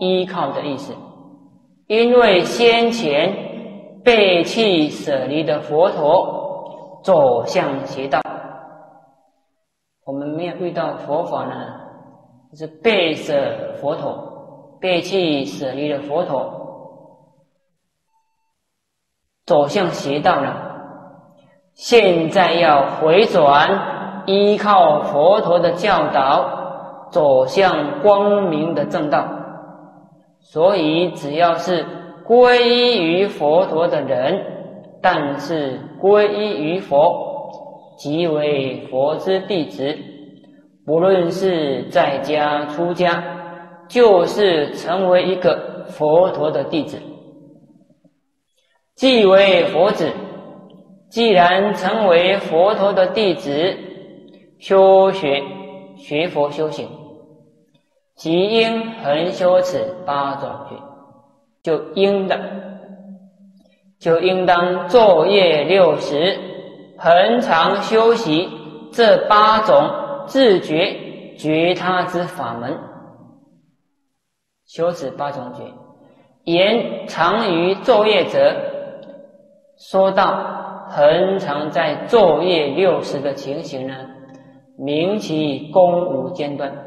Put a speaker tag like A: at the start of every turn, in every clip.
A: 依靠的意思。因为先前背弃舍离的佛陀走向邪道，我们没有遇到佛法呢，就是背舍佛陀，背弃舍离的佛陀走向邪道了。现在要回转，依靠佛陀的教导，走向光明的正道。所以，只要是皈依于佛陀的人，但是皈依于佛，即为佛之弟子。不论是在家出家，就是成为一个佛陀的弟子。既为佛子，既然成为佛陀的弟子，修学学佛修行。即应恒修此八种觉，就应的，就应当昼夜六时，恒常修习这八种自觉觉他之法门。修此八种觉，言常于昼夜者，说到恒常在昼夜六时的情形呢，明其功无间断。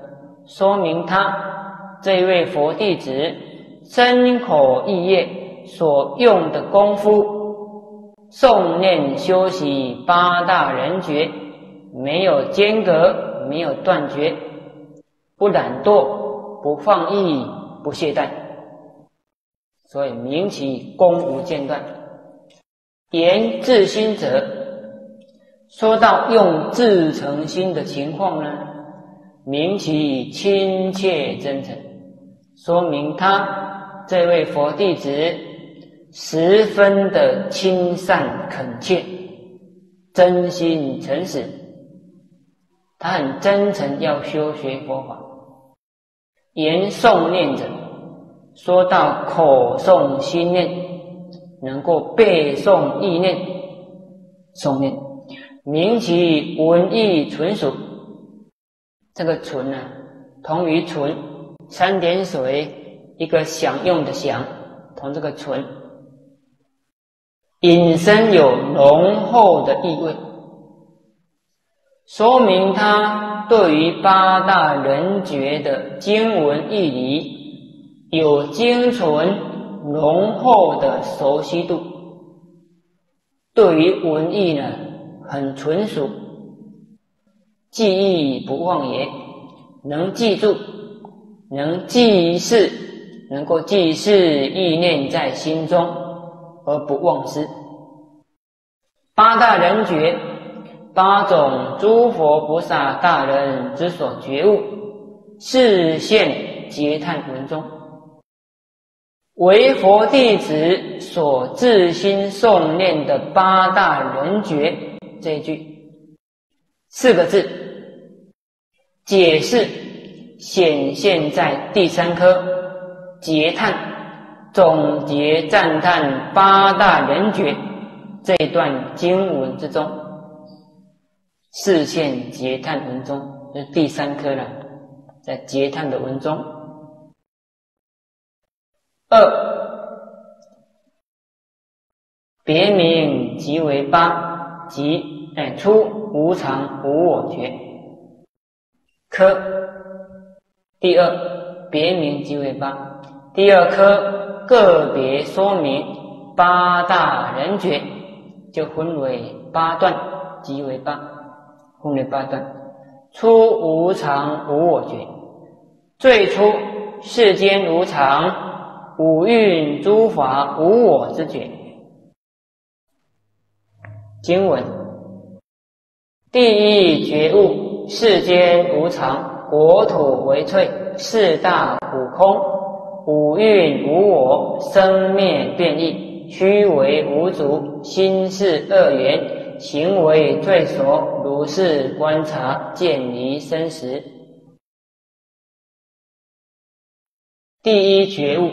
A: 说明他这位佛弟子身口意业所用的功夫，诵念修习八大人觉，没有间隔，没有断绝，不懒惰，不放逸，不懈怠，所以名其功无间断。言自心者，说到用自成心的情况呢？明其亲切真诚，说明他这位佛弟子十分的亲善恳切，真心诚实。他很真诚要修学佛法，言诵念者，说到口诵心念，能够背诵意念，诵念，明其文艺纯熟。这个“纯”呢，同于“纯”，三点水一个享用的“享”，同这个“纯”，引申有浓厚的意味，说明他对于八大人觉的经文义理有精纯浓厚的熟悉度，对于文艺呢很纯熟。记忆不忘也，能记住，能记事，能够记事意念在心中而不忘失。八大人觉，八种诸佛菩萨大人之所觉悟，是现结叹文中，为佛弟子所自心诵念的八大人觉这一句。四个字，解释显现在第三科结叹总结赞叹八大人觉这一段经文之中，视线结叹文中是第三科了，在结叹的文中，二别名即为八即。哎，出无常无我觉，科第二别名即为八，第二科个别说明八大人觉，就分为八段，即为八，分为八段。出无常无我觉，最初世间无常，五蕴诸法无我之觉。经文。第一觉悟：世间无常，国土为脆，四大苦空，五蕴无我，生灭变异，虚为无主，心是恶缘，行为罪所，如是观察，见离生死。第一觉悟，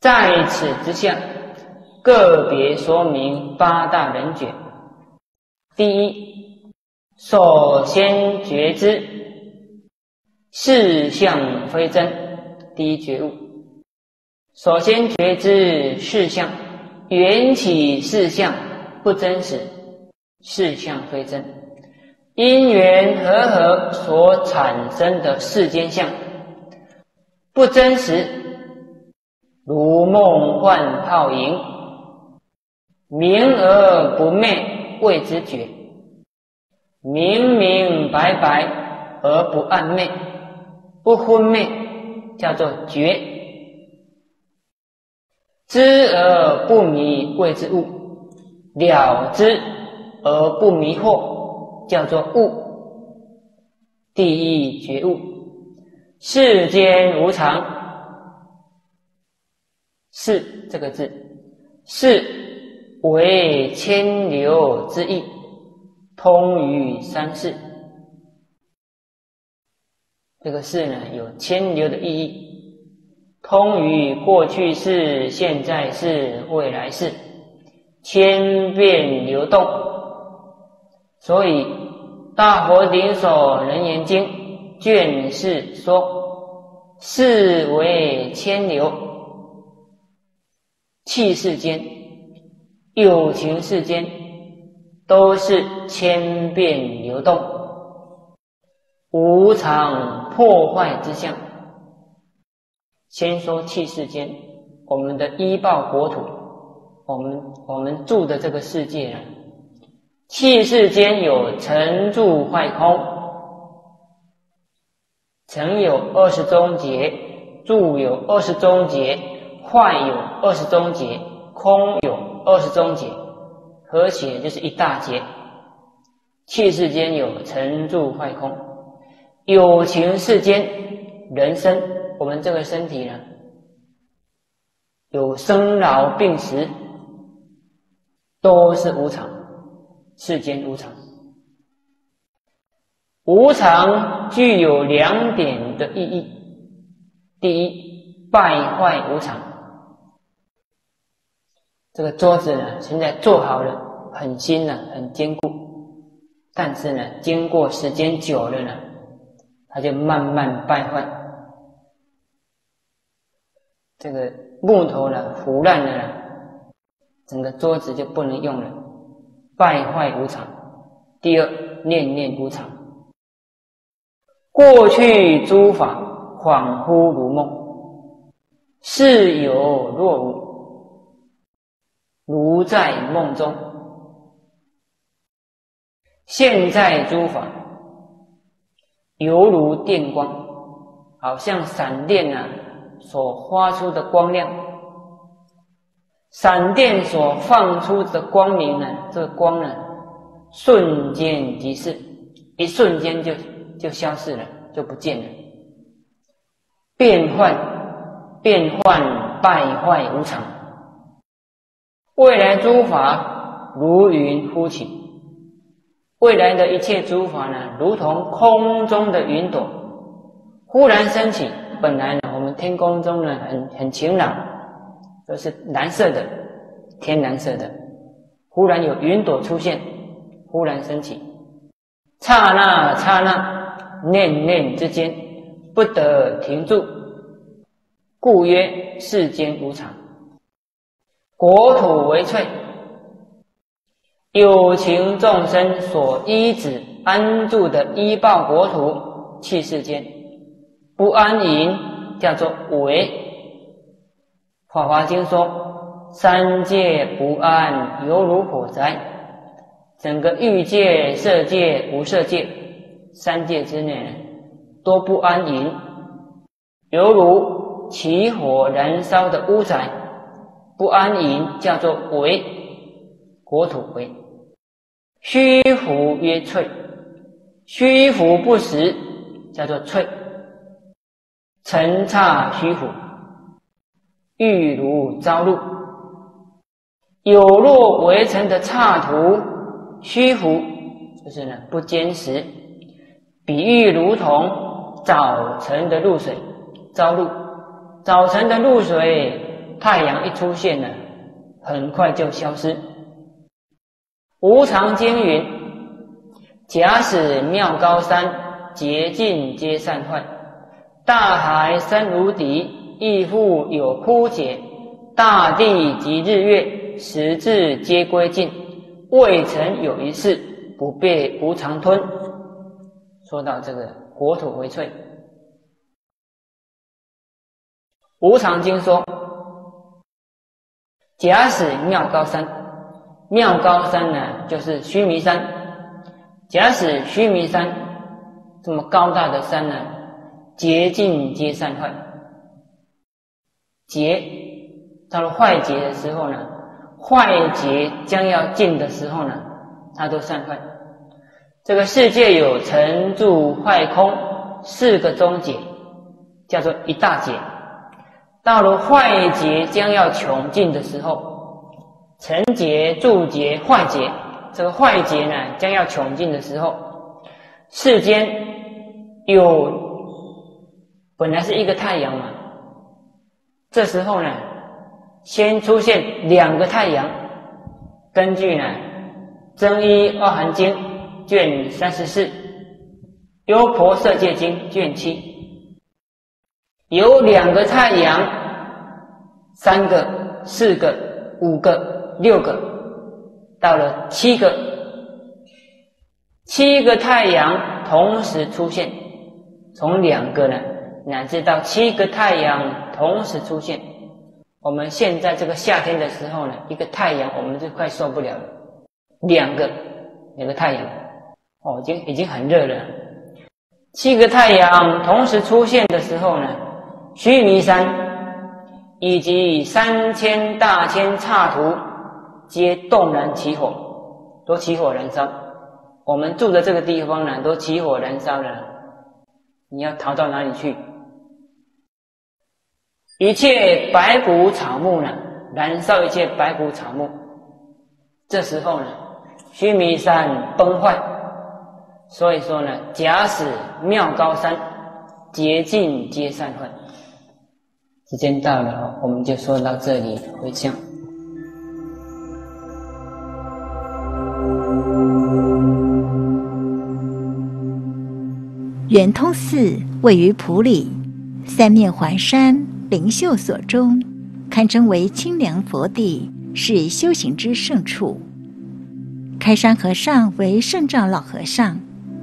A: 在此之下，个别说明八大人觉。第一，首先觉知，事相非真，第一觉悟。首先觉知事相，缘起事相不真实，事相非真，因缘和合所产生的世间相不真实，如梦幻泡影，明而不昧，谓之觉；明明白白而不暗昧，不昏昧，叫做觉。知而不迷，谓之悟；了知而不迷惑，叫做悟。第一觉悟：世间无常。是这个字，是为千流之意，通于三世。这个世呢，有千流的意义。通于过去式、现在式、未来式，千变流动。所以《大佛顶首楞严经》卷四说：“世为千流，气世间、有情世间，都是千变流动，无常破坏之相。”先说气世间，我们的依报国土，我们我们住的这个世界啊，气世间有成住坏空，成有二十中劫，住有二十中劫，坏有二十中劫，空有二十中劫，合起来就是一大劫。气世间有成住坏空，有情世间人生。我们这个身体呢，有生老病死，都是无常，世间无常。无常具有两点的意义：第一，败坏无常。这个桌子呢，现在做好了，很新了，很坚固，但是呢，经过时间久了呢，它就慢慢败坏。这个木头呢腐烂了呢，整个桌子就不能用了，败坏无常。第二，念念无常，过去诸法恍惚如梦，似有若无，如在梦中。现在诸法犹如电光，好像闪电啊。所发出的光亮，闪电所放出的光明呢？这光呢，瞬间即逝，一瞬间就就消失了，就不见了。变幻，变幻败坏无常。未来诸法如云忽起，未来的一切诸法呢，如同空中的云朵，忽然升起。本来呢，我们天空中呢很很晴朗，都是蓝色的，天蓝色的。忽然有云朵出现，忽然升起，刹那刹那，念念之间，不得停住，故曰世间无常。国土为翠，有情众生所依止安住的依报国土，气世间。不安隐叫做为，《法华经》说：“三界不安，犹如火灾。”整个欲界、色界、无色界三界之内都不安隐，犹如起火燃烧的屋宅。不安隐叫做为，国土为。虚浮曰翠，虚浮不实叫做翠。尘刹虚浮，欲如朝露。有若围城的刹土，虚浮就是呢不坚实。比喻如同早晨的露水，朝露。早晨的露水，太阳一出现呢，很快就消失。无常经云：假使妙高山，洁净皆散坏。大海深无底，亦复有枯竭；大地及日月，时至皆归尽。未曾有一事不被无常吞。说到这个国土为脆，无常经说：假使妙高山，妙高山呢，就是须弥山。假使须弥山这么高大的山呢？劫尽皆散坏，劫到了坏劫的时候呢，坏劫将要尽的时候呢，它都散坏。这个世界有成住坏空四个终结，叫做一大劫。到了坏劫将要穷尽的时候，成劫、住劫、坏劫，这个坏劫呢将要穷尽的时候，世间有。本来是一个太阳嘛，这时候呢，先出现两个太阳。根据呢《增一阿含经》卷三十四，《优婆塞戒经》卷七，有两个太阳，三个、四个、五个、六个，到了七个，七个太阳同时出现，从两个呢。乃至到七个太阳同时出现，我们现在这个夏天的时候呢，一个太阳我们就快受不了了。两个，两个太阳，哦，已经已经很热了。七个太阳同时出现的时候呢，须弥山以及三千大千刹土皆动然起火，都起火燃烧。我们住的这个地方呢，都起火燃烧了。你要逃到哪里去？一切白骨草木呢，燃烧一切白骨草木。这时候呢，须弥山崩坏。所以说呢，假使妙高山，竭尽皆散坏。时间到了，我们就说到这里，回向。
B: 圆通寺位于普里，三面环山。灵秀所中，堪称为清凉佛地，是修行之圣处。开山和尚为圣照老和尚，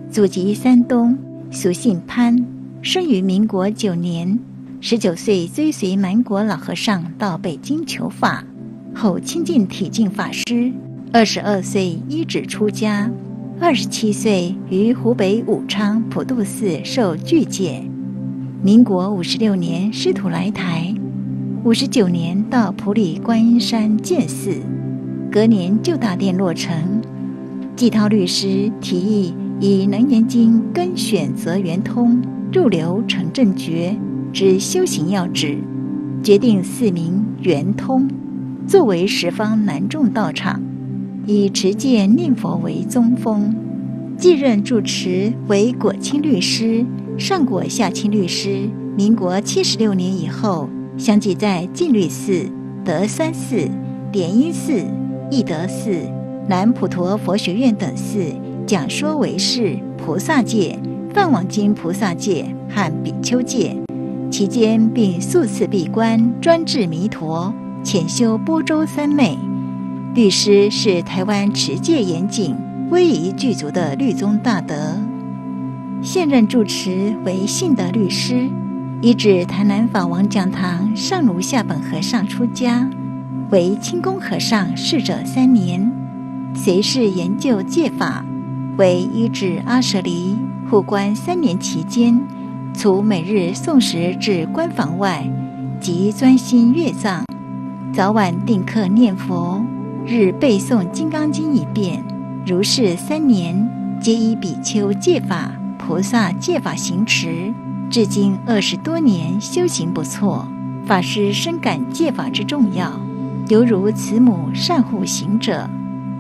B: 祖籍山东，俗姓潘，生于民国九年。十九岁追随满国老和尚到北京求法，后亲近体净法师。二十二岁依止出家，二十七岁于湖北武昌普渡寺受具戒。民国五十六年，师徒来台；五十九年到普里观音山建寺，隔年旧大殿落成。季涛律师提议以《楞严经》根选择圆通，入流成正觉之修行要旨，决定寺名圆通，作为十方南众道场，以持戒念佛为宗风。继任住持为果清律师。上果下清律师，民国七十六年以后，相继在净律寺、德山寺、莲音寺、义德寺、南普陀佛学院等寺讲说为是、菩萨戒、梵网经菩萨戒和比丘戒，期间并数次闭关专治弥陀，潜修波州三昧。律师是台湾持戒严谨、威仪具足的律宗大德。现任住持为信德律师，依指台南法王讲堂上庐下本和尚出家，为清宫和尚侍者三年，随侍研究戒法，为依指阿舍离护关三年期间，除每日诵时至关房外，即专心阅藏，早晚定课念佛，日背诵《金刚经》一遍，如是三年，皆依比丘戒法。菩萨戒法行持，至今二十多年，修行不错。法师深感戒法之重要，犹如慈母善护行者，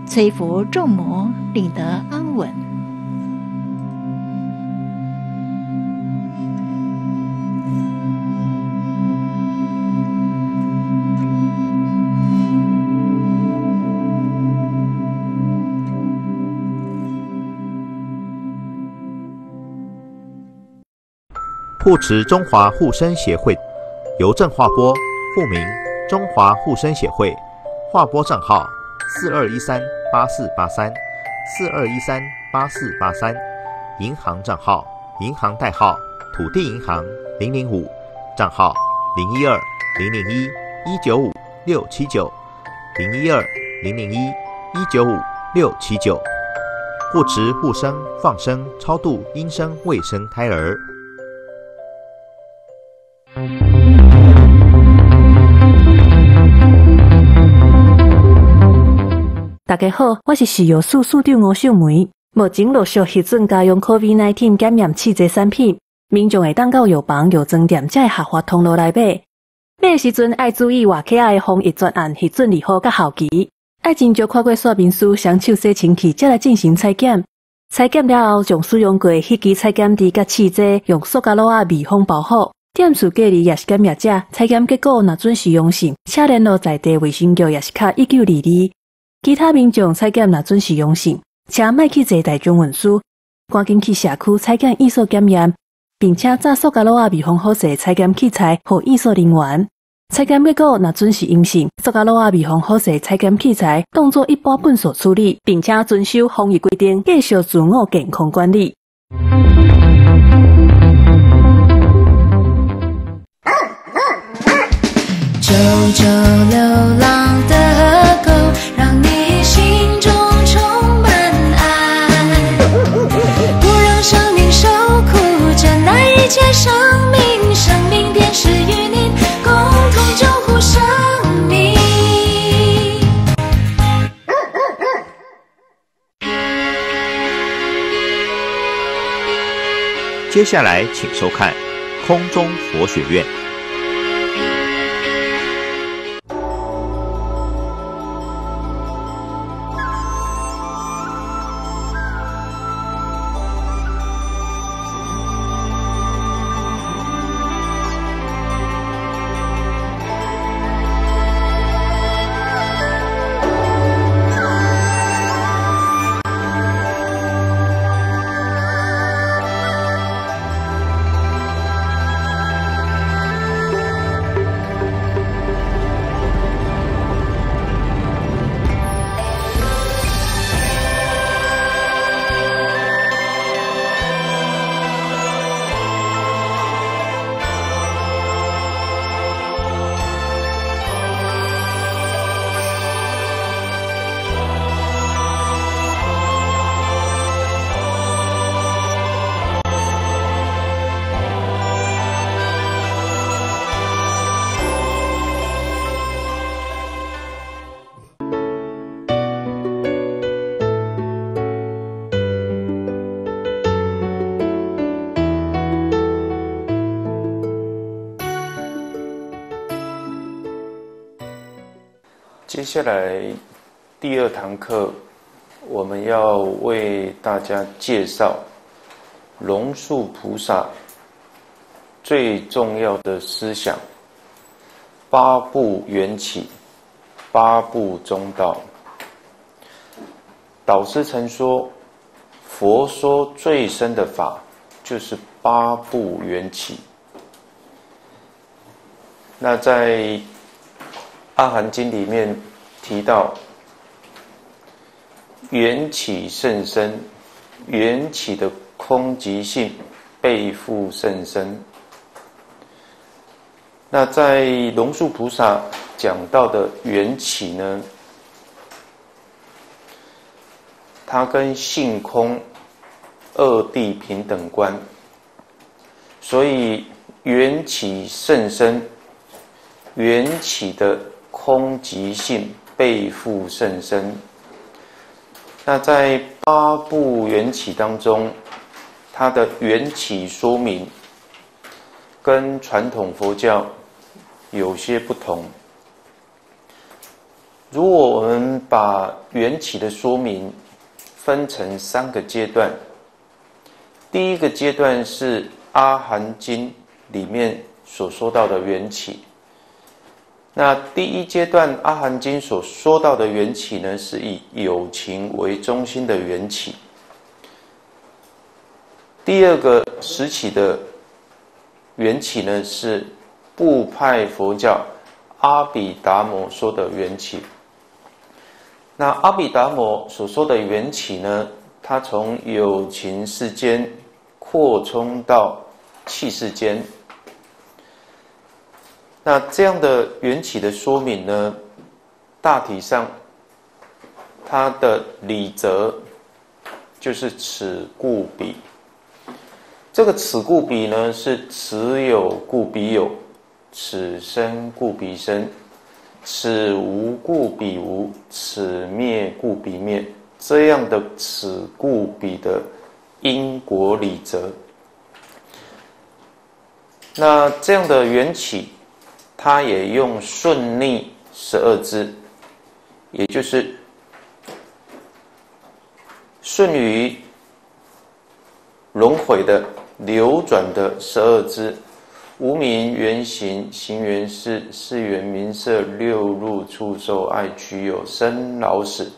B: 摧伏众魔，令得安稳。
C: 护持中华护生协会，邮政划拨户名中华护生协会，划拨账号四二一三八四八三四二一三八四八三，银行账号银行代号土地银行零零五，账号零一二零零一一九五六七九。零一二零零一一九五六七九，护持护生放生超度阴生未生胎儿。
D: 大家好，我是石药署署长吴秀梅。目前陆续核准家用 COVID-19 检验试剂产品，民众会当到药房、药妆店才会合法通路来买。买时阵要注意外口的防疫专案核准二号甲效期，要真少看过说明书，双手洗清气，才来进行采检。采检了后，将使用过迄支采检滴甲试剂用塑胶袋密封包好。店数隔离也是检验者，采检结果若准是阳性，请联络在地卫生局也是卡一九二二。其他民众采检若准是阳性，请莫去坐大众运输，赶紧去社区采检艺术检验，并且早塑胶袋密封好势采检器材和艺术人员。采检结果若准是阴性，塑胶袋密封好势采检器材当作一般粪扫处理，并且遵守防疫规定，继续自我健康管理。
E: 九九流浪的
C: 接下来，请收看空中佛学院。
F: 接下来第二堂课，我们要为大家介绍龙树菩萨最重要的思想——八部缘起、八部中道。导师曾说，佛说最深的法就是八部缘起。那在阿含经里面提到，缘起甚深，缘起的空即性背负甚深。那在龙树菩萨讲到的缘起呢，它跟性空二谛平等观，所以缘起甚深，缘起的。空即性背负甚深。那在八部缘起当中，它的缘起说明跟传统佛教有些不同。如果我们把缘起的说明分成三个阶段，第一个阶段是《阿含经》里面所说到的缘起。那第一阶段《阿含经》所说到的缘起呢，是以有情为中心的缘起。第二个时期的缘起呢是部派佛教阿比达摩说的缘起。那阿比达摩所说的缘起呢，它从有情世间扩充到气世间。那这样的缘起的说明呢，大体上它的理则就是此故彼。这个此故彼呢，是此有故彼有，此生故彼生，此无故彼无，此灭故彼灭，这样的此故彼的因果理则。那这样的缘起，它也用顺逆十二支，也就是顺于轮回的。流转的十二支，无名原形，行缘事，事缘名色，六入触受爱取有，生老死，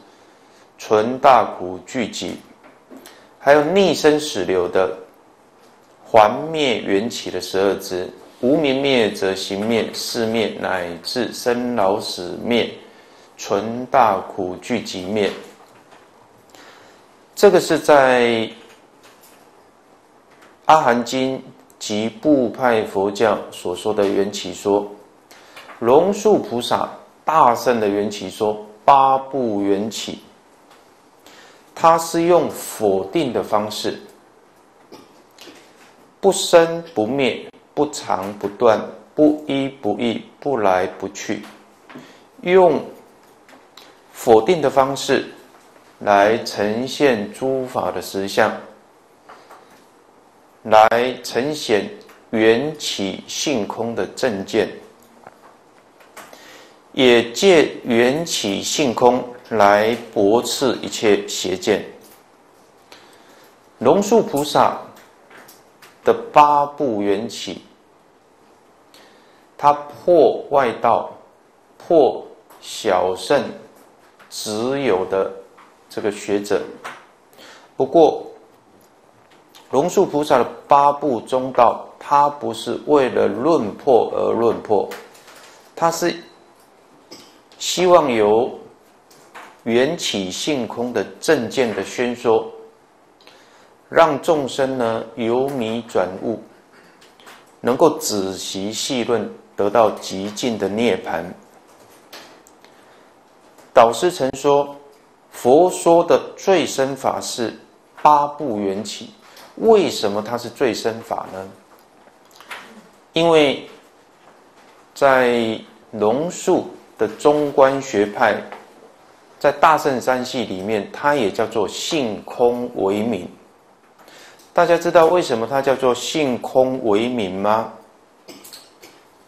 F: 存大苦聚集，还有逆生死流的还灭缘起的十二支，无明灭则行灭，事灭乃至生老死灭，存大苦聚集灭。这个是在。阿含经及部派佛教所说的缘起说，龙树菩萨大圣的缘起说八部缘起，他是用否定的方式，不生不灭，不长不断，不依不异，不来不去，用否定的方式来呈现诸法的实相。来呈现缘起性空的正见，也借缘起性空来驳斥一切邪见。龙树菩萨的八部缘起，他破外道，破小圣只有的这个学者。不过。龙树菩萨的八部中道，他不是为了论破而论破，他是希望由缘起性空的正见的宣说，让众生呢由迷转悟，能够仔细细论，得到极尽的涅槃。导师曾说，佛说的最深法是八部缘起。为什么它是最深法呢？因为在龙树的中观学派，在大圣三系里面，它也叫做性空为名。大家知道为什么它叫做性空为名吗？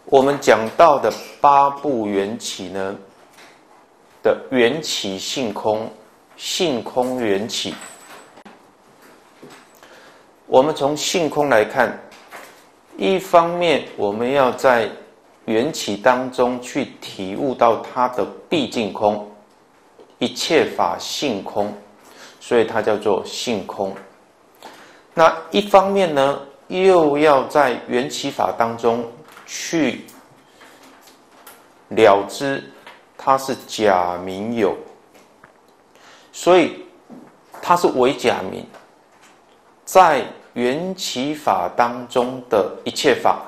F: 我们讲到的八部缘起呢的缘起性空，性空缘起。我们从性空来看，一方面我们要在缘起当中去体悟到它的毕竟空，一切法性空，所以它叫做性空。那一方面呢，又要在缘起法当中去了知它是假名有，所以它是伪假名。在缘起法当中的一切法，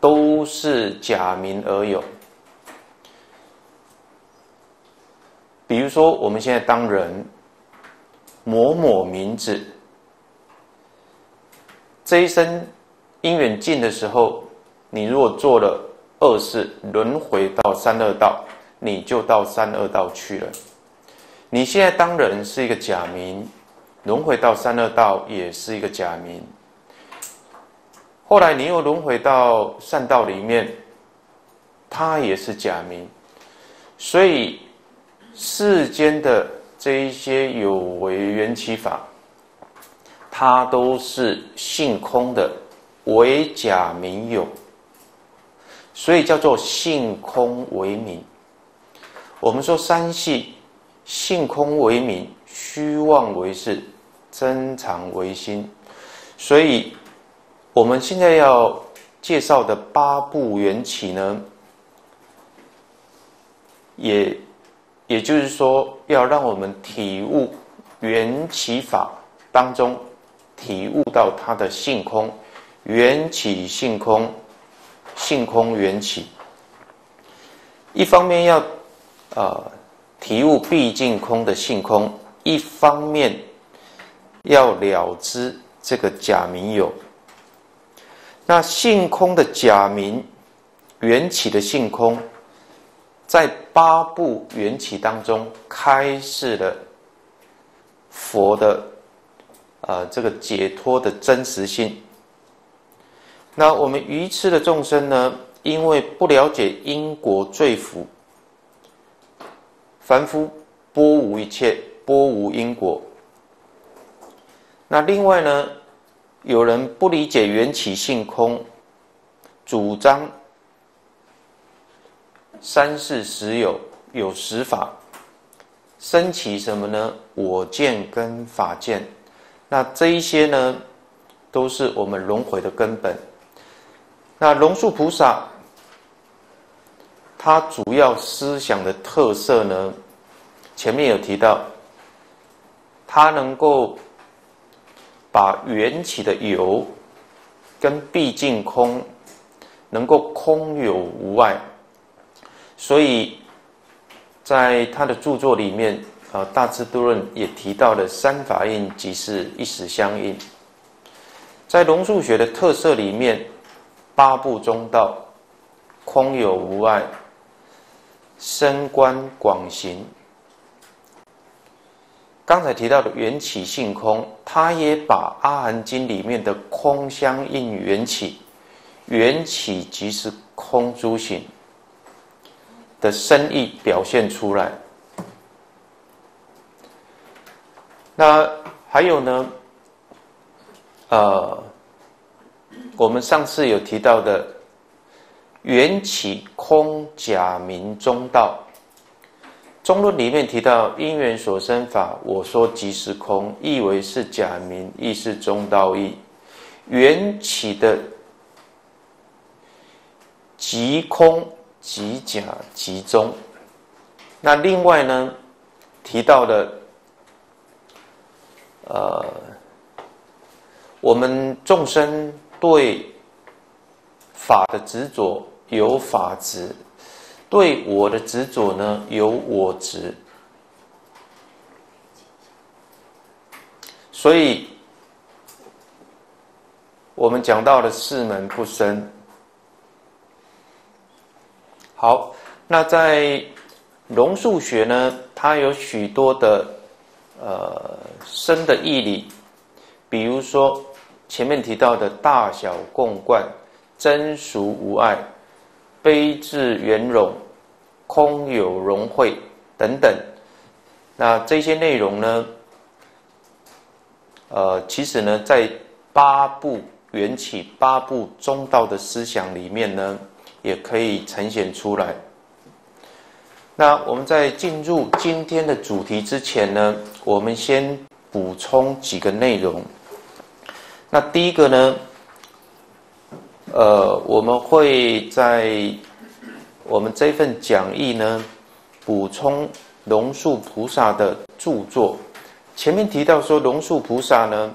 F: 都是假名而有。比如说，我们现在当人，某某名字，这一生因缘尽的时候，你如果做了恶事，轮回到三恶道，你就到三恶道去了。你现在当人是一个假名。轮回到三恶道也是一个假名，后来你又轮回到善道里面，它也是假名，所以世间的这一些有为缘起法，它都是性空的，为假名有，所以叫做性空为名。我们说三系性空为名，虚妄为事。真常为心，所以我们现在要介绍的八部缘起呢，也也就是说，要让我们体悟缘起法当中，体悟到它的性空，缘起性空，性空缘起。一方面要呃体悟毕竟空的性空，一方面要了知这个假名有。那性空的假名缘起的性空，在八部缘起当中开示了佛的呃这个解脱的真实性。那我们愚痴的众生呢，因为不了解因果罪福，凡夫波无一切，波无因果。那另外呢？有人不理解缘起性空，主张三世实有有实法，升起什么呢？我见跟法见，那这一些呢，都是我们轮回的根本。那龙树菩萨，他主要思想的特色呢，前面有提到，他能够。把缘起的有跟毕竟空能够空有无碍，所以在他的著作里面，啊，《大智度论》也提到了三法印即是一时相应。在龙树学的特色里面，八部中道空有无碍，深观广行。刚才提到的缘起性空，他也把《阿含经》里面的空相应缘起，缘起即是空诸行的深意表现出来。那还有呢？呃，我们上次有提到的缘起空假名中道。中论里面提到因缘所生法，我说即是空，意为是假名，亦是中道义。缘起的即空即假即中。那另外呢，提到的，呃，我们众生对法的执着有法执。对我的执着呢，有我执，所以我们讲到的四门不生。好，那在龙树学呢，它有许多的呃生的义理，比如说前面提到的大小共贯、真俗无碍、悲智圆融。空有融会等等，那这些内容呢？呃，其实呢，在八部缘起、八部中道的思想里面呢，也可以呈现出来。那我们在进入今天的主题之前呢，我们先补充几个内容。那第一个呢，呃，我们会在。我们这份讲义呢，补充龙树菩萨的著作。前面提到说，龙树菩萨呢，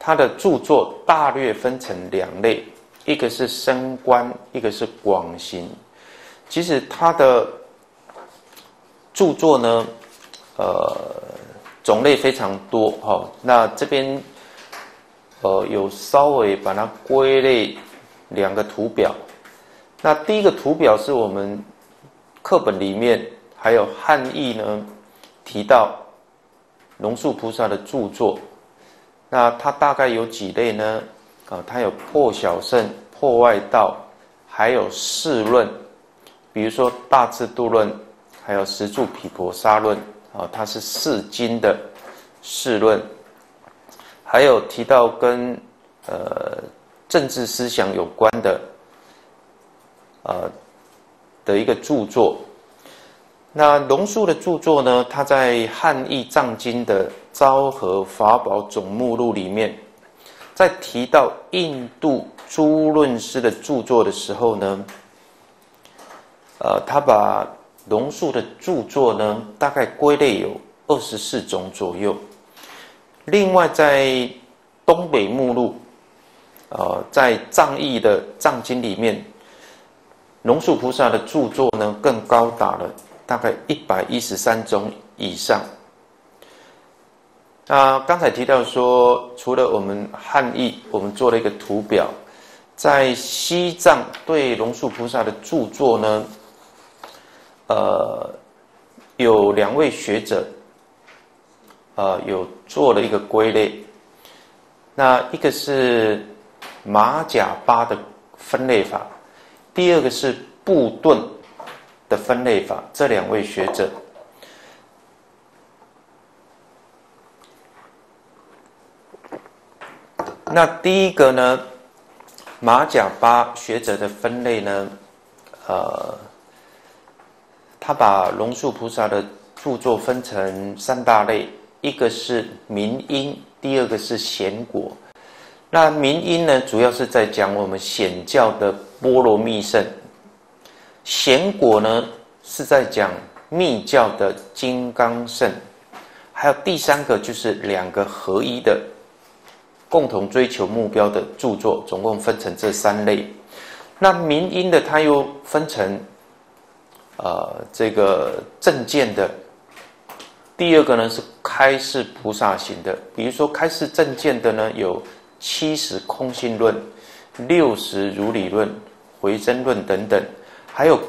F: 他的著作大略分成两类，一个是深观，一个是广行。其实他的著作呢，呃，种类非常多哈。那这边呃，有稍微把它归类两个图表。那第一个图表是我们课本里面还有汉译呢提到龙树菩萨的著作，那它大概有几类呢？啊，它有破小圣、破外道，还有释论，比如说大智度论，还有十住毗婆沙论，啊，它是四经的四论，还有提到跟呃政治思想有关的。呃，的一个著作。那龙树的著作呢？他在汉译藏经的昭和法宝总目录里面，在提到印度朱论师的著作的时候呢，呃，他把龙树的著作呢，大概归类有二十四种左右。另外，在东北目录，呃，在藏译的藏经里面，龙树菩萨的著作呢，更高达了大概一百一十三种以上。那刚才提到说，除了我们汉译，我们做了一个图表，在西藏对龙树菩萨的著作呢，呃，有两位学者，呃，有做了一个归类。那一个是马甲巴的分类法，第二个是布顿的分类法，这两位学者。那第一个呢，马甲巴学者的分类呢，呃，他把龙树菩萨的著作分成三大类，一个是明因，第二个是显果。那明因呢，主要是在讲我们显教的波罗蜜圣；显果呢，是在讲密教的金刚圣；还有第三个就是两个合一的。共同追求目标的著作，总共分成这三类。那民音的，它又分成，呃，这个正见的。第二个呢是开示菩萨行的，比如说开示正见的呢，有七十空性论、六十如理论、回真论等等。还有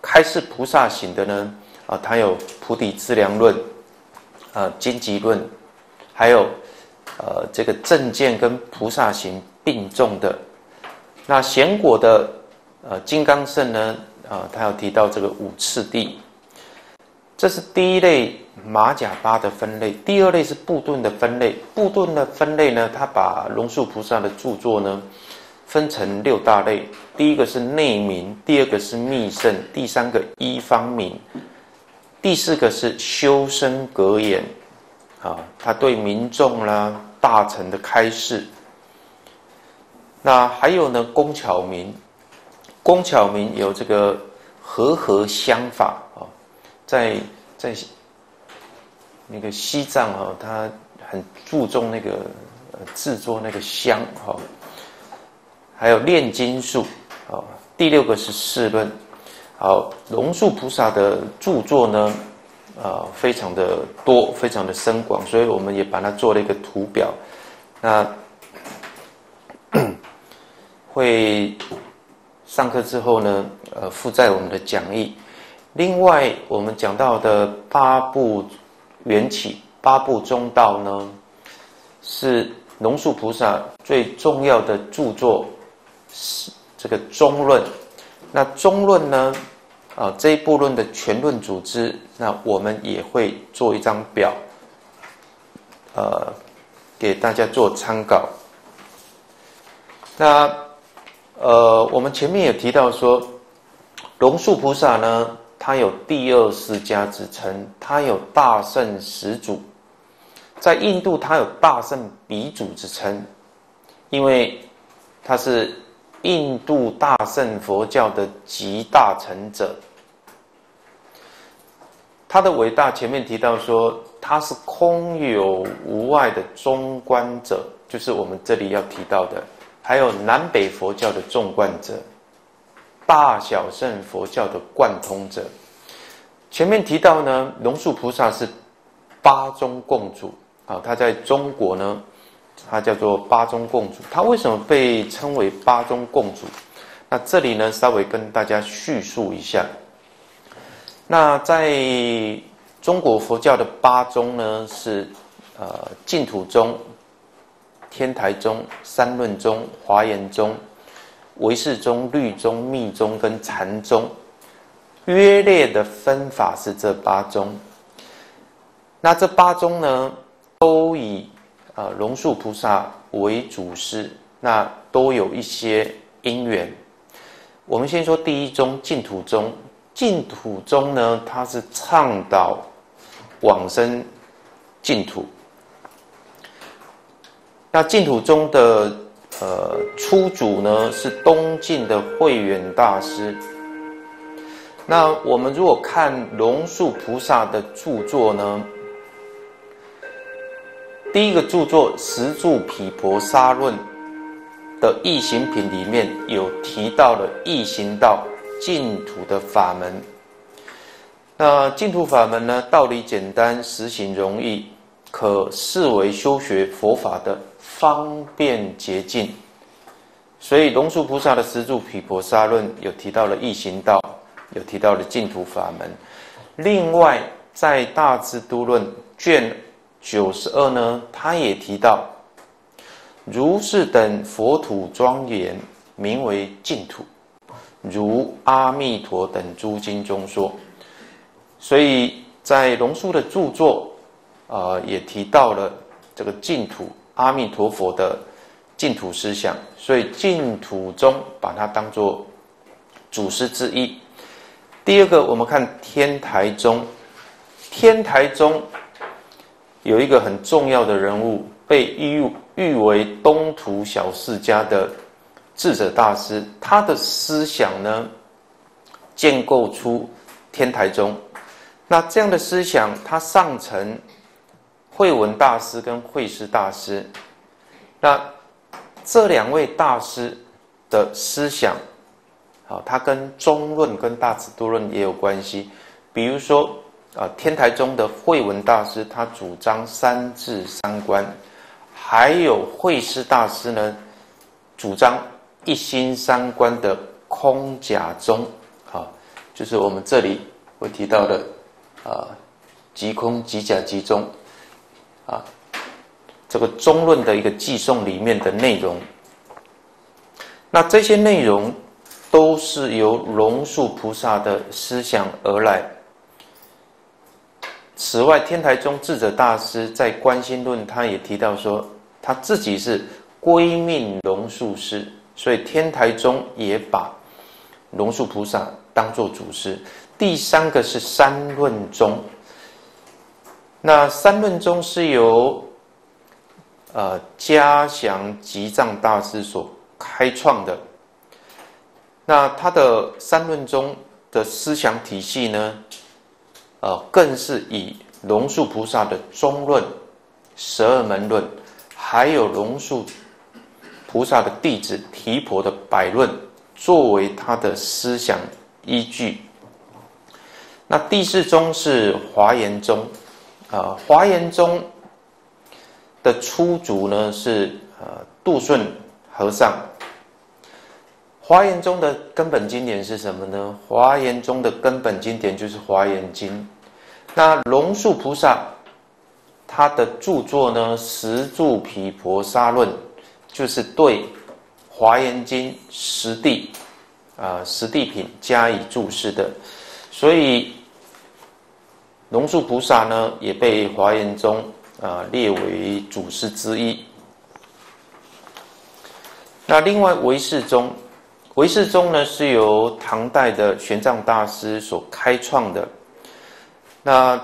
F: 开示菩萨行的呢，啊，它有菩提资粮论、啊经集论，还有。呃，这个正见跟菩萨行并重的，那显果的呃金刚圣呢，啊，他要提到这个五次第，这是第一类马甲巴的分类。第二类是布顿的分类，布顿的分类呢，他把龙树菩萨的著作呢分成六大类，第一个是内明，第二个是密圣，第三个一方明，第四个是修身格言，啊，他对民众啦。大臣的开示，那还有呢？工巧明，工巧明有这个和合香法啊，在在那个西藏啊，他很注重那个制作那个香哈，还有炼金术啊。第六个是释论，好，龙树菩萨的著作呢？呃，非常的多，非常的深广，所以我们也把它做了一个图表。那 会上课之后呢，呃，附在我们的讲义。另外，我们讲到的八部缘起、八部中道呢，是龙树菩萨最重要的著作，是这个中论。那中论呢？啊，这一部论的全论组织，那我们也会做一张表，呃，给大家做参考。那呃，我们前面也提到说，龙树菩萨呢，他有第二世家之称，他有大圣始祖，在印度他有大圣鼻祖之称，因为他是印度大圣佛教的集大成者。他的伟大，前面提到说他是空有无碍的中观者，就是我们这里要提到的，还有南北佛教的纵贯者，大小乘佛教的贯通者。前面提到呢，龙树菩萨是八宗共主啊，他在中国呢，他叫做八宗共主。他为什么被称为八宗共主？那这里呢，稍微跟大家叙述一下。那在中国佛教的八宗呢，是呃净土宗、天台宗、三论宗、华严宗、唯识宗、律宗、密宗跟禅宗，约略的分法是这八宗。那这八宗呢，都以呃龙树菩萨为主师，那都有一些因缘。我们先说第一宗净土宗。净土宗呢，它是倡导往生净土。那净土中的呃，初祖呢是东晋的慧远大师。那我们如果看龙树菩萨的著作呢，第一个著作《十住毗婆沙论》的异行品里面有提到了异行道净土的法门。那净土法门呢，道理简单，实行容易，可视为修学佛法的。方便捷径，所以龙树菩萨的十住毗婆沙论有提到了易行道，有提到了净土法门。另外，在大智度论卷九十二呢，他也提到，如是等佛土庄严，名为净土，如阿弥陀等诸经中说。所以在龙树的著作，啊，也提到了这个净土。阿弥陀佛的净土思想，所以净土宗把它当做祖师之一。第二个，我们看天台宗，天台宗有一个很重要的人物，被誉誉为东土小世家的智者大师。他的思想呢，建构出天台宗。那这样的思想，他上层。慧文大师跟慧师大师，那这两位大师的思想，好，他跟中论跟大智度论也有关系。比如说啊，天台宗的慧文大师，他主张三智三观；还有慧师大师呢，主张一心三观的空假中，啊，就是我们这里会提到的啊，即空即假即中。啊，这个中论的一个寄送里面的内容，那这些内容都是由龙树菩萨的思想而来。此外，天台宗智者大师在观心论，他也提到说，他自己是归命龙树师，所以天台宗也把龙树菩萨当做祖师。第三个是三论宗。那三论宗是由呃嘉祥吉藏大师所开创的。那他的三论宗的思想体系呢，呃，更是以龙树菩萨的中论、十二门论，还有龙树菩萨的弟子提婆的百论，作为他的思想依据。那第四宗是华严宗。啊，华严宗的初祖呢是呃杜顺和尚。华严宗的根本经典是什么呢？华严宗的根本经典就是《华严经》。那龙树菩萨他的著作呢，《十住毗婆沙论》就是对《华严经》实地啊实地品加以注释的，所以。龙树菩萨呢，也被华严宗啊列为祖师之一。那另外唯识宗，唯识宗呢是由唐代的玄奘大师所开创的。那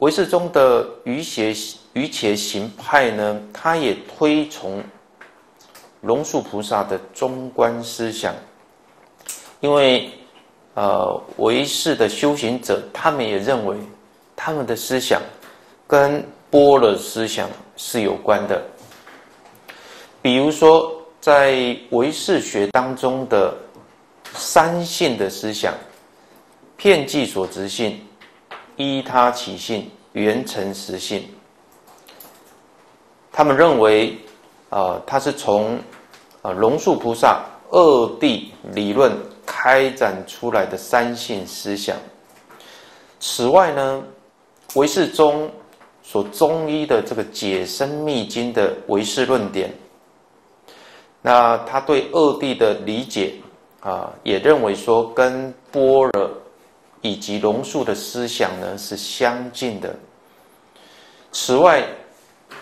F: 唯识宗的瑜伽瑜伽行派呢，他也推崇龙树菩萨的中观思想，因为。呃，唯识的修行者，他们也认为，他们的思想跟般若思想是有关的。比如说，在唯识学当中的三性的思想，片计所执性、依他起性、缘成实性，他们认为，啊，他是从啊龙树菩萨二谛理论。开展出来的三性思想。此外呢，唯识中所中医的这个解生密经的唯识论点，那他对二谛的理解啊，也认为说跟般若以及龙树的思想呢是相近的。此外，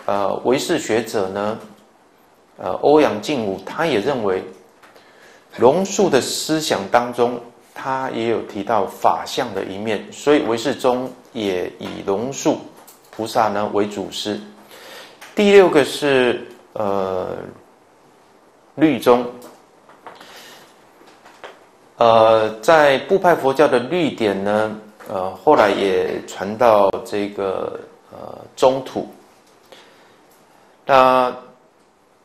F: 呃，唯识学者呢，呃，欧阳靖武他也认为。龙树的思想当中，他也有提到法相的一面，所以唯识宗也以龙树菩萨呢为祖师。第六个是呃律宗。呃，在部派佛教的律典呢，呃，后来也传到这个呃中土。那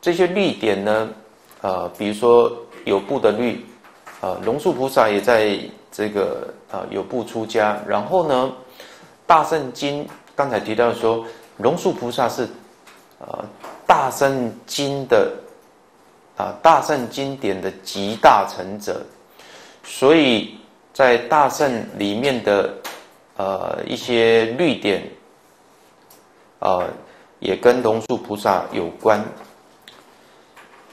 F: 这些律典呢，呃，比如说有部的律，呃，龙树菩萨也在这个呃有部出家。然后呢，大圣经刚才提到说，龙树菩萨是呃大圣经的啊大圣经典的集大成者。所以在大圣里面的呃一些律典，呃也跟龙树菩萨有关。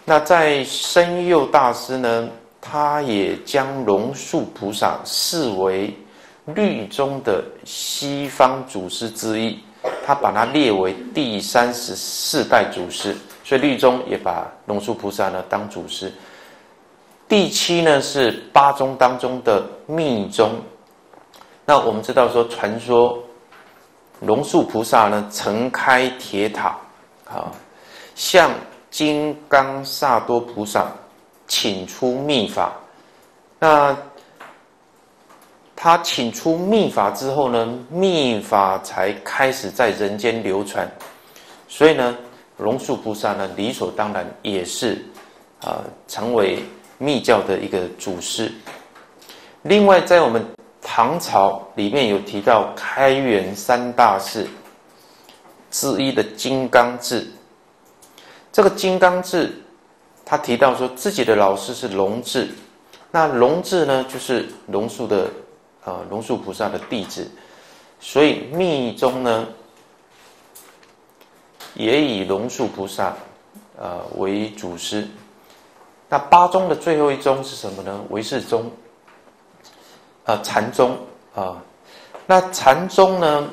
F: 那在生佑大师呢，他也将龙树菩萨视为律宗的西方祖师之一，他把它列为第三十四代祖师，所以律宗也把龙树菩萨呢当祖师。第七呢是八宗当中的密宗。那我们知道说，传说龙树菩萨呢曾开铁塔，啊，向金刚萨多菩萨请出秘法。那他请出秘法之后呢，秘法才开始在人间流传。所以呢，龙树菩萨呢理所当然也是啊成为。密教的一个祖师。另外，在我们唐朝里面有提到开元三大士之一的金刚智。这个金刚智，他提到说自己的老师是龙智，那龙智呢，就是龙树的啊龙树菩萨的弟子，所以密宗呢，也以龙树菩萨啊为祖师。那八宗的最后一宗是什么呢？唯识宗，啊，禅宗啊。那禅宗呢，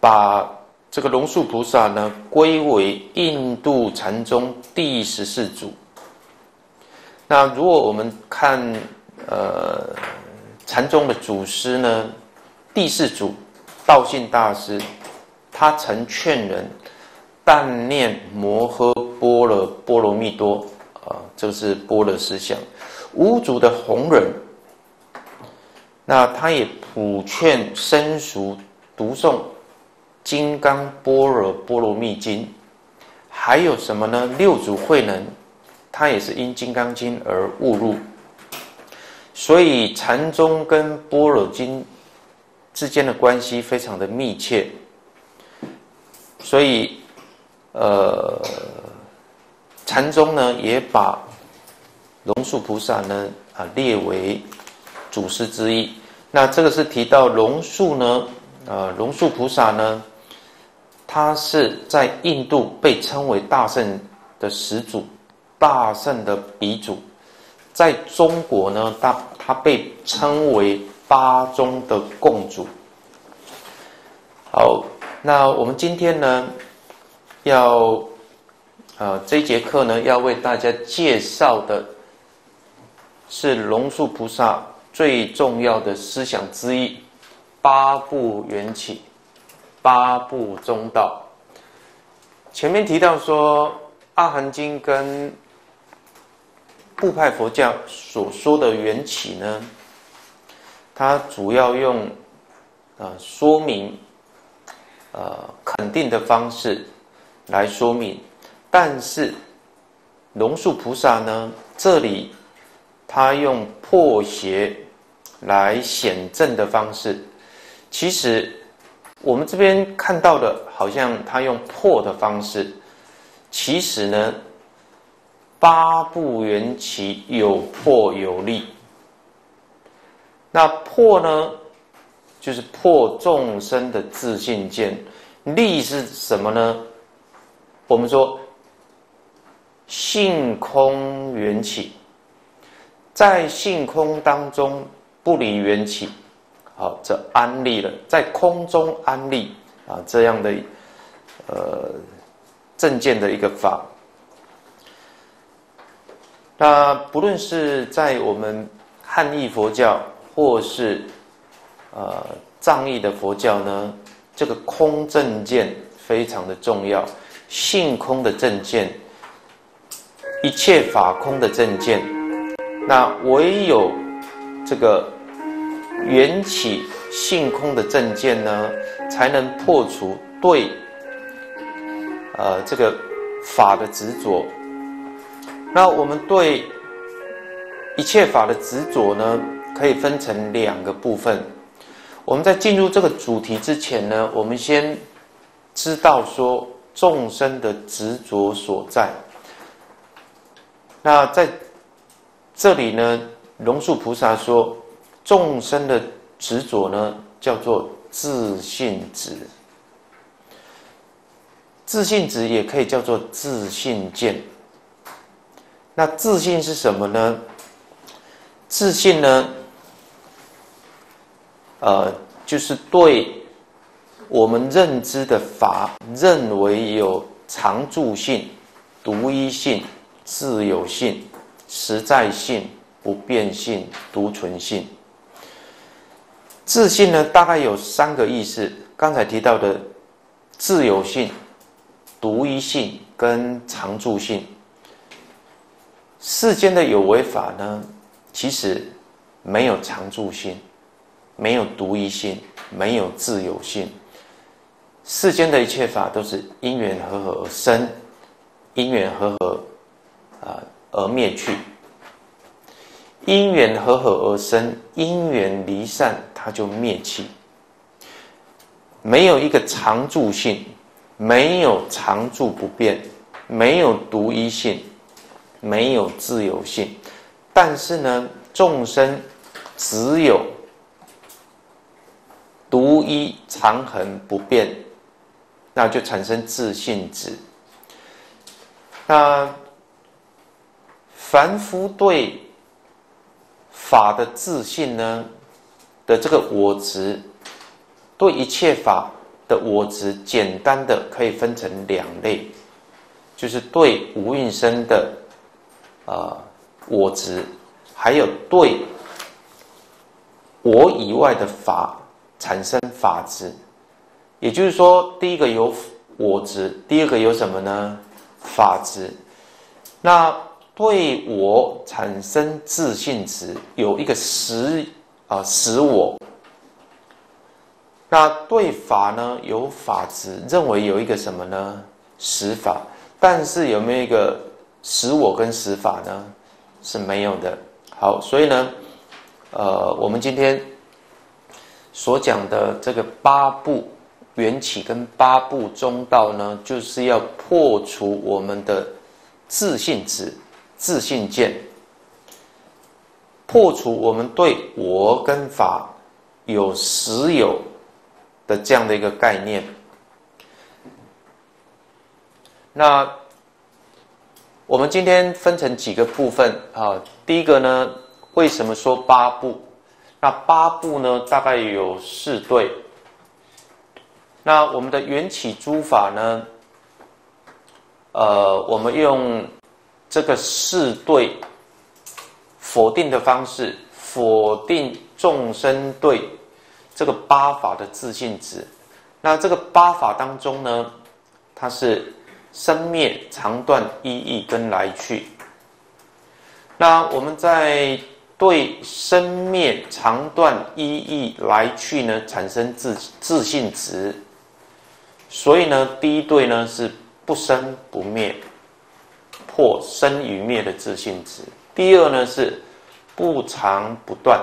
F: 把这个龙树菩萨呢归为印度禅宗第十四祖。那如果我们看呃禅宗的祖师呢，第四祖道信大师，他曾劝人但念摩诃般若波罗蜜多。啊，这个是般若思想，五祖的弘忍，那他也普劝生熟读诵《金刚般若波罗蜜经》，还有什么呢？六祖慧能，他也是因《金刚经》而悟入，所以禅宗跟般若经之间的关系非常的密切，所以，呃。禅宗呢，也把龙树菩萨呢啊列为祖师之一。那这个是提到龙树呢，呃，龙树菩萨呢，他是在印度被称为大圣的始祖，大圣的鼻祖。在中国呢，他他被称为八宗的共主。好，那我们今天呢，要。呃，这节课呢，要为大家介绍的是龙树菩萨最重要的思想之一——八部缘起、八部中道。前面提到说，《阿含经》跟部派佛教所说的缘起呢，它主要用呃说明、呃肯定的方式来说明。但是，龙树菩萨呢？这里他用破邪来显正的方式。其实我们这边看到的，好像他用破的方式。其实呢，八部缘起有破有立。那破呢，就是破众生的自信见；立是什么呢？我们说。性空缘起，在性空当中不离缘起，好，这安立了在空中安立啊，这样的呃正见的一个法。那不论是在我们汉译佛教，或是呃藏译的佛教呢，这个空正见非常的重要，性空的正见。一切法空的正见，那唯有这个缘起性空的正见呢，才能破除对呃这个法的执着。那我们对一切法的执着呢，可以分成两个部分。我们在进入这个主题之前呢，我们先知道说众生的执着所在。那在这里呢，龙树菩萨说，众生的执着呢，叫做自信执。自信执也可以叫做自信见。那自信是什么呢？自信呢，呃，就是对我们认知的法，认为有常住性、独一性。自有性、实在性、不变性、独存性。自信呢，大概有三个意思。刚才提到的自由性、独一性跟常住性。世间的有为法呢，其实没有常住性，没有独一性，没有自由性。世间的一切法都是因缘和合而生，因缘和合。啊，而灭去，因缘和合而生，因缘离散，它就灭气。没有一个常住性，没有常住不变，没有独一性，没有自由性。但是呢，众生只有独一常恒不变，那就产生自信值。那。凡夫对法的自信呢的这个我执，对一切法的我执，简单的可以分成两类，就是对无蕴生的啊我执，还有对我以外的法产生法执。也就是说，第一个有我执，第二个有什么呢？法执。那对我产生自信值，有一个实啊实我。那对法呢有法子，认为有一个什么呢实法，但是有没有一个实我跟实法呢？是没有的。好，所以呢，呃，我们今天所讲的这个八部缘起跟八部中道呢，就是要破除我们的自信值。自信见，破除我们对我跟法有实有的这样的一个概念。那我们今天分成几个部分啊？第一个呢，为什么说八部？那八部呢，大概有四对。那我们的缘起诸法呢？呃，我们用。这个四对否定的方式，否定众生对这个八法的自信值。那这个八法当中呢，它是生灭、长断、一义跟来去。那我们在对生灭、长断、一义、来去呢产生自自信值，所以呢，第一对呢是不生不灭。破生与灭的自信值。第二呢是不长不断，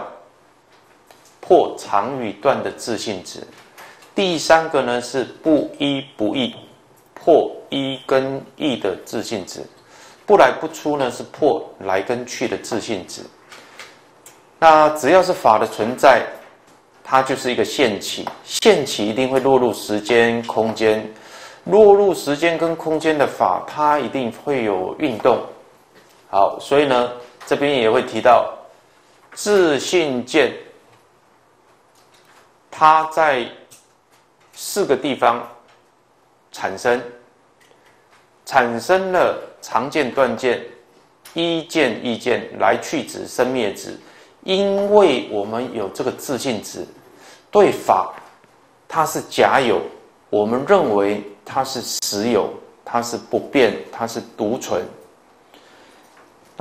F: 破长与断的自信值。第三个呢是不一不异，破一跟异的自信值。不来不出呢是破来跟去的自信值。那只要是法的存在，它就是一个现起，现起一定会落入时间空间。落入时间跟空间的法，它一定会有运动。好，所以呢，这边也会提到自信见，它在四个地方产生，产生了常见、断见、一见、意见、来去值、生灭值。因为我们有这个自信值，对法它是假有，我们认为。它是实有，它是不变，它是独存。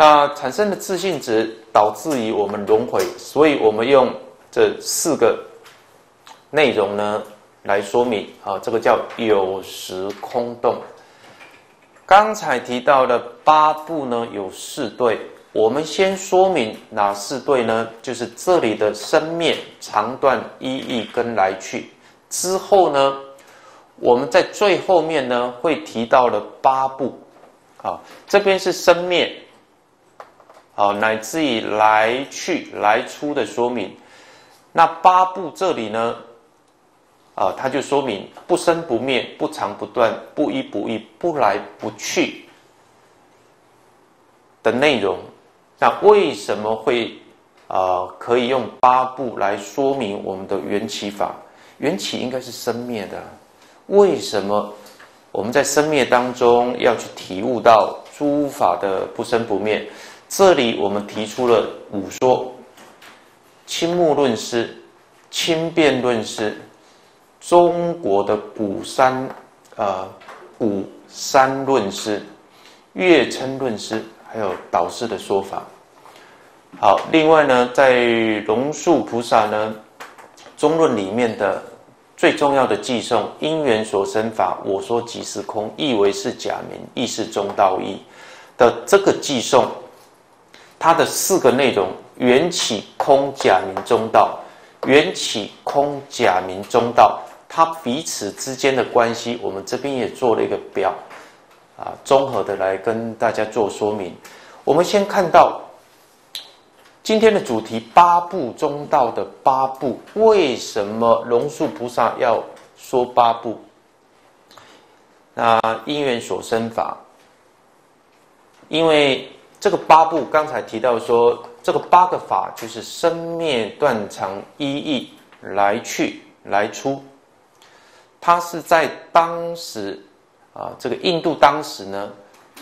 F: 那产生的自信值导致于我们轮回，所以我们用这四个内容呢来说明啊，这个叫有时空洞。刚才提到的八部呢有四对，我们先说明哪四对呢？就是这里的生灭、长短、一义跟来去。之后呢，我们在最后面呢会提到了八部，啊，这边是生灭。好，乃至于来去来出的说明，那八部这里呢，啊，它就说明不生不灭、不长不断、不依不异、不来不去的内容。那为什么会啊可以用八部来说明我们的缘起法？缘起应该是生灭的，为什么我们在生灭当中要去体悟到诸法的不生不灭？这里我们提出了五说：清目论师、清辩论师、中国的古三呃古三论师、月称论师，还有导师的说法。好，另外呢，在龙树菩萨呢中论里面的最重要的寄送“因缘所生法，我说即是空，意为是假名，亦是中道义”的这个寄送。它的四个内容：缘起空假名中道，缘起空假名中道，它彼此之间的关系，我们这边也做了一个表，啊，综合的来跟大家做说明。我们先看到今天的主题八部中道的八部，为什么龙树菩萨要说八部？那因缘所生法，因为。这个八部刚才提到说，这个八个法就是生灭断常一义来去来出，它是在当时啊，这个印度当时呢，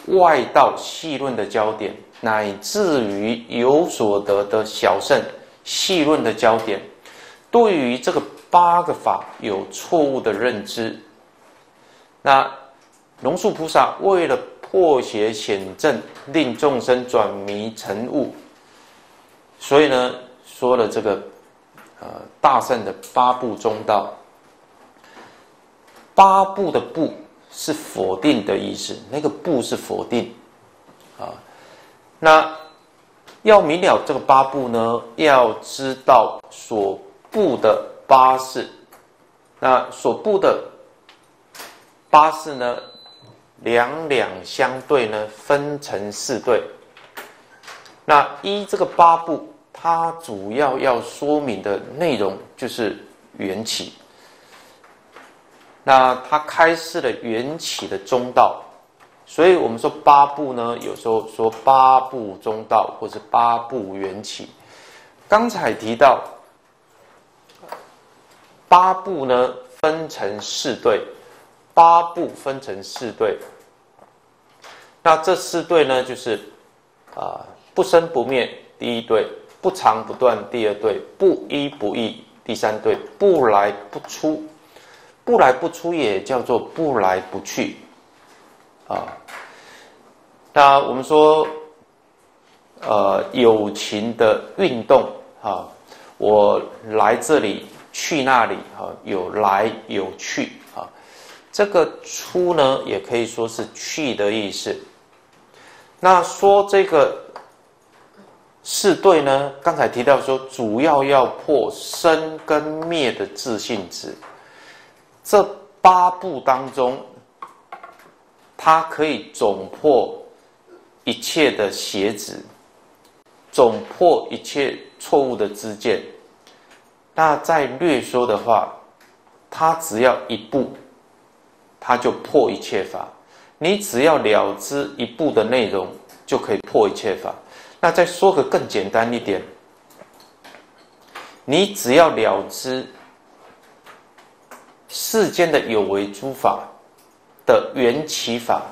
F: 外道细论的焦点，乃至于有所得的小圣细论的焦点，对于这个八个法有错误的认知。那龙树菩萨为了破邪显正，令众生转迷成悟。所以呢，说了这个，呃，大圣的八部中道。八部的部是否定的意思，那个部是否定，啊，那要明了这个八部呢，要知道所部的八事，那所部的八事呢？两两相对呢，分成四对。那一这个八部，它主要要说明的内容就是缘起。那它开示了缘起的中道，所以我们说八部呢，有时候说八部中道，或是八部缘起。刚才提到八部呢，分成四对。八部分成四对，那这四对呢，就是啊不生不灭第一对，不长不断第二对，不依不异第三对，不来不出，不来不出也叫做不来不去啊。那我们说，呃，友情的运动啊，我来这里去那里啊，有来有去。这个出呢，也可以说是去的意思。那说这个是对呢？刚才提到说，主要要破生跟灭的自信值。这八步当中，它可以总破一切的邪执，总破一切错误的知见。那再略说的话，它只要一步。它就破一切法，你只要了知一步的内容，就可以破一切法。那再说个更简单一点，你只要了知世间的有为诸法的缘起法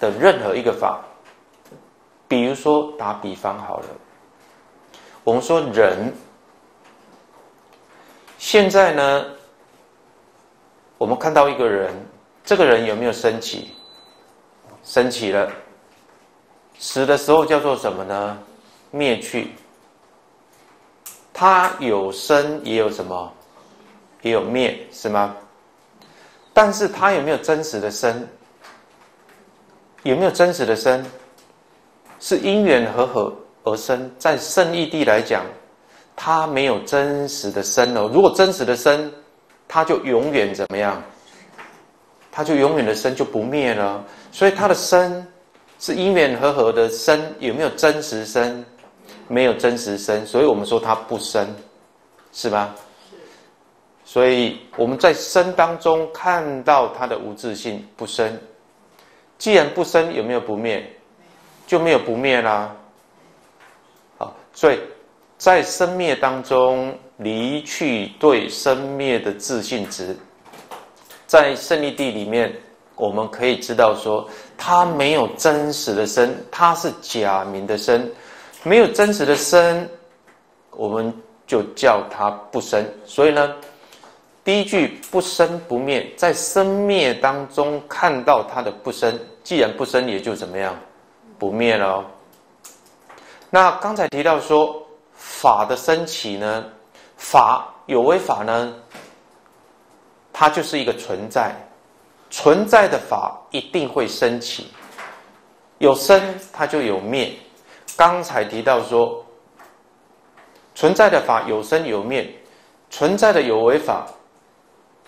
F: 的任何一个法，比如说打比方好了，我们说人，现在呢，我们看到一个人。这个人有没有升起？升起了，死的时候叫做什么呢？灭去。他有生也有什么？也有灭，是吗？但是他有没有真实的生？有没有真实的生？是因缘和合而生。在圣义地来讲，他没有真实的生哦。如果真实的生，他就永远怎么样？它就永远的生就不灭了。所以它的生是因缘和合的生，有没有真实生？没有真实生，所以我们说它不生，是吧？所以我们在生当中看到它的无自性不生。既然不生，有没有不灭？就没有不灭啦。好，所以在生灭当中离去对生灭的自信值，在胜利地里面，我们可以知道说，它没有真实的生，它是假名的生，没有真实的生，我们就叫它不生。所以呢。第一句不生不灭，在生灭当中看到它的不生，既然不生，也就怎么样，不灭了。那刚才提到说法的升起呢，法有为法呢，它就是一个存在，存在的法一定会升起，有生它就有灭。刚才提到说，存在的法有生有灭，存在的有为法。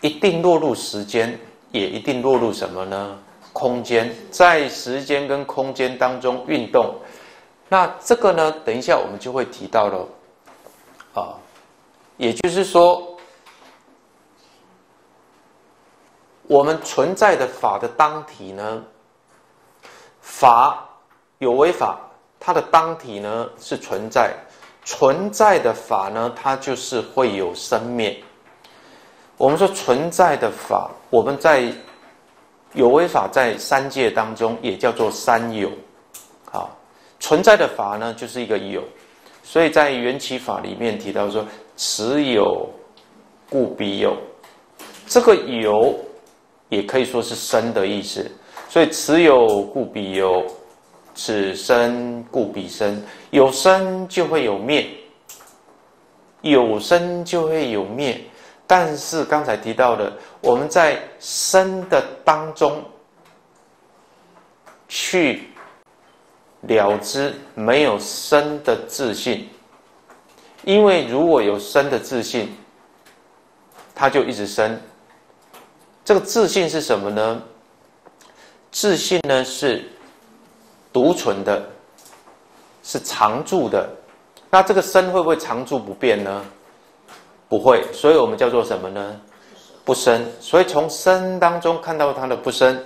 F: 一定落入时间，也一定落入什么呢？空间，在时间跟空间当中运动。那这个呢？等一下我们就会提到了。啊，也就是说，我们存在的法的当体呢，法有为法，它的当体呢是存在，存在的法呢，它就是会有生灭。我们说存在的法，我们在有为法在三界当中也叫做三有，好，存在的法呢就是一个有，所以在缘起法里面提到说，此有故彼有，这个有也可以说是生的意思，所以此有故彼有，此生故彼生，有生就会有灭，有生就会有灭。但是刚才提到的，我们在生的当中去了知没有生的自信，因为如果有生的自信，它就一直生。这个自信是什么呢？自信呢是独存的，是常住的。那这个生会不会常住不变呢？不会，所以我们叫做什么呢？不生。所以从生当中看到它的不生，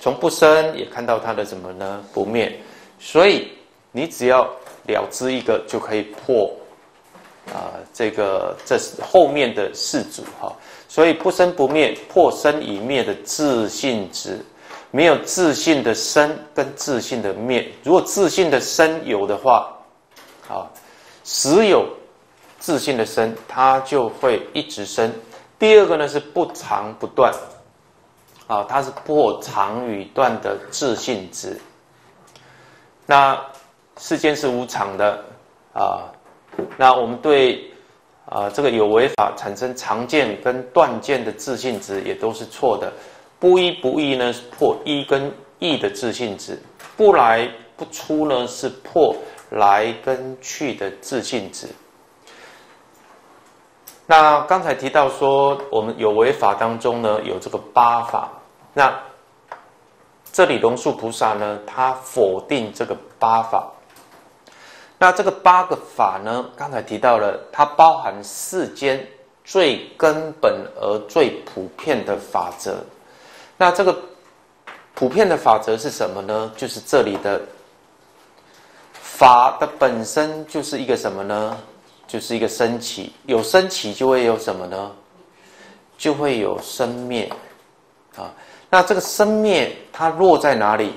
F: 从不生也看到它的什么呢？不灭。所以你只要了知一个，就可以破啊，这个这是后面的四组哈。所以不生不灭，破生与灭的自信值，没有自信的生跟自信的灭。如果自信的生有的话，啊，实有。自信的生，它就会一直生。第二个呢是不长不断，啊，它是破长与断的自信值。那世间是无常的啊，那我们对啊这个有为法产生常见跟断见的自信值也都是错的。不一不异呢是破一跟异的自信值，不来不出呢是破来跟去的自信值。那刚才提到说，我们有为法当中呢，有这个八法。那这里龙树菩萨呢，他否定这个八法。那这个八个法呢，刚才提到了，它包含世间最根本而最普遍的法则。那这个普遍的法则是什么呢？就是这里的法的本身就是一个什么呢？就是一个升起，有升起就会有什么呢？就会有生灭，啊，那这个生灭它落在哪里？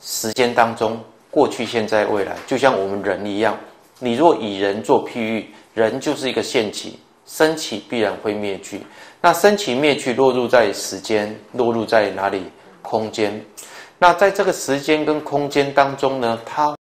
F: 时间当中，过去、现在、未来，就像我们人一样。你若以人做譬喻，人就是一个现起，升起必然会灭去。那升起灭去落入在时间，落入在哪里？空间。那在这个时间跟空间当中呢，它